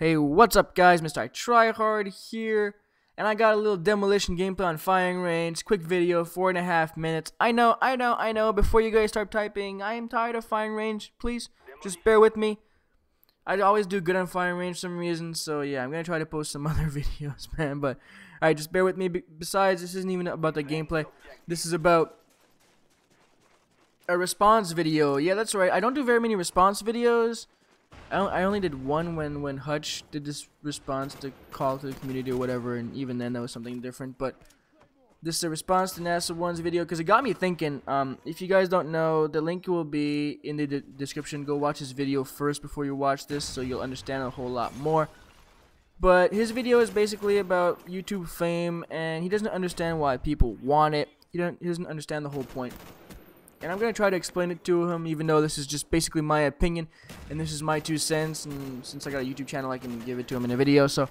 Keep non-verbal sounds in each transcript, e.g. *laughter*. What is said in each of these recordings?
Hey, what's up guys? Mr. I Tryhard here, and I got a little demolition gameplay on firing range. Quick video, four and a half minutes. I know, I know, I know. Before you guys start typing, I am tired of firing range. Please, just bear with me. I always do good on firing range for some reason, so yeah, I'm gonna try to post some *laughs* other videos, man. But alright, just bear with me. Besides, this isn't even about the gameplay. This is about a response video. Yeah, that's right. I don't do very many response videos. I, only did one when when Hutch did this response to call to the community or whatever, and even then that was something different. But this is a response to NASA One's video because it got me thinking. Um, if you guys don't know, the link will be in the de description. Go watch his video first before you watch this, so you'll understand a whole lot more. But his video is basically about YouTube fame, and he doesn't understand why people want it. He, he doesn't understand the whole point and I'm going to try to explain it to him even though this is just basically my opinion and this is my two cents and since I got a YouTube channel I can give it to him in a video so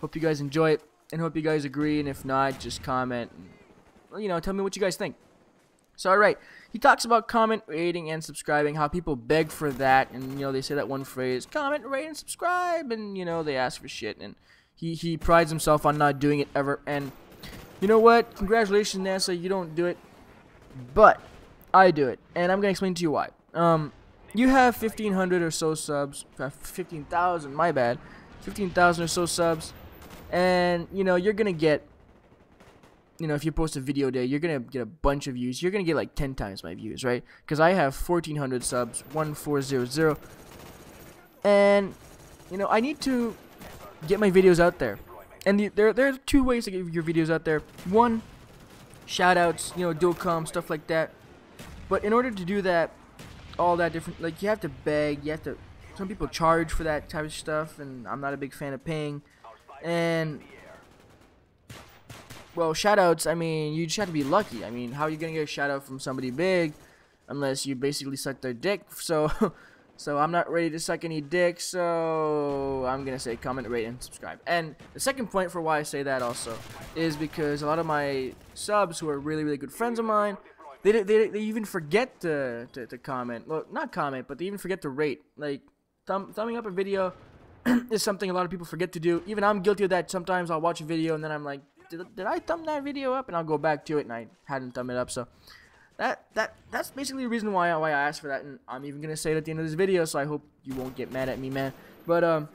hope you guys enjoy it and hope you guys agree and if not just comment and, you know tell me what you guys think. So alright he talks about comment rating and subscribing how people beg for that and you know they say that one phrase comment rate and subscribe and you know they ask for shit and he, he prides himself on not doing it ever and you know what? Congratulations NASA you don't do it but I do it, and I'm gonna explain to you why. Um, you have 1,500 or so subs, uh, 15,000, my bad, 15,000 or so subs, and you know you're gonna get, you know, if you post a video day, you're gonna get a bunch of views. You're gonna get like 10 times my views, right? Because I have 1,400 subs, 1400, and you know I need to get my videos out there. And the, there, there are two ways to get your videos out there. One, shoutouts, you know, dual com, stuff like that. But in order to do that, all that different, like you have to beg, you have to. Some people charge for that type of stuff, and I'm not a big fan of paying. And well, shoutouts. I mean, you just have to be lucky. I mean, how are you gonna get a shoutout from somebody big, unless you basically suck their dick? *laughs* So, so I'm not ready to suck any dick. So I'm gonna say comment, rate, and subscribe. And the second point for why I say that also is because a lot of my subs who are really, really good friends of mine they, they, they even forget to, to, to comment. Well, not comment, but they even forget to rate. Like, thumb, thumbing up a video *clears throat* is something a lot of people forget to do. Even I'm guilty of that. Sometimes I'll watch a video and then I'm like, did, did I thumb that video up? And I'll go back to it and I hadn't thumbed it up. So that that that's basically the reason why, why I asked for that. And I'm even going to say it at the end of this video, so I hope you won't get mad at me, man. But, um,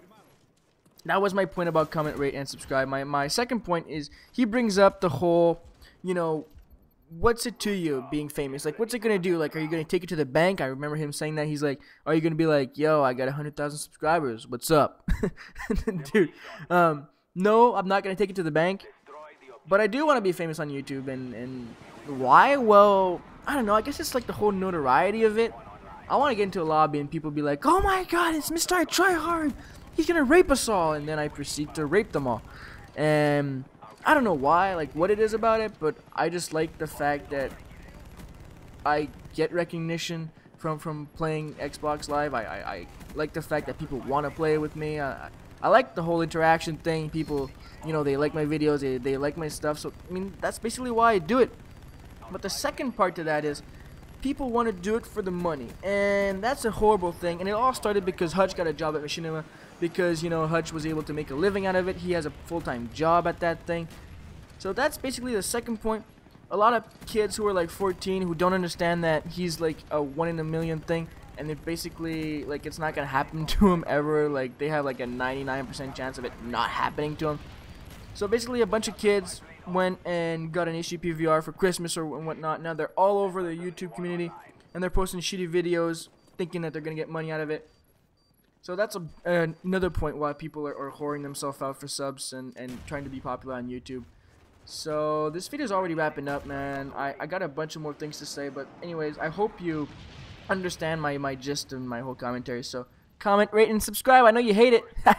that was my point about comment, rate, and subscribe. My, my second point is he brings up the whole, you know, what's it to you being famous? Like, what's it gonna do? Like, are you gonna take it to the bank? I remember him saying that. He's like, are you gonna be like, yo, I got hundred thousand subscribers. What's up, *laughs* dude? Um, no, I'm not gonna take it to the bank. But I do want to be famous on YouTube, and and why? Well, I don't know. I guess it's like the whole notoriety of it. I want to get into a lobby and people be like, oh my god, it's Mr. I Tryhard. He's gonna rape us all, and then I proceed to rape them all. And I don't know why, like what it is about it, but I just like the fact that I get recognition from from playing Xbox Live. I, I, I like the fact that people want to play with me. I, I like the whole interaction thing. People, you know, they like my videos, they, they like my stuff. So, I mean, that's basically why I do it. But the second part to that is people want to do it for the money. And that's a horrible thing. And it all started because Hutch got a job at Machinima because, you know, Hutch was able to make a living out of it. He has a full-time job at that thing. So that's basically the second point. A lot of kids who are like 14 who don't understand that he's like a one in a million thing and it basically like it's not gonna happen *laughs* to him ever like they have like a 99% chance of it not happening to him so basically a bunch of kids went and got an HD PVR for Christmas or whatnot now they're all over the YouTube community and they're posting shitty videos thinking that they're gonna get money out of it so that's a, uh, another point why people are, are whoring themselves out for subs and, and trying to be popular on YouTube so this video is already wrapping up, man. I, I got a bunch of more things to say, but anyways, I hope you understand my, my gist and my whole commentary. So comment, rate, and subscribe. I know you hate it. *laughs*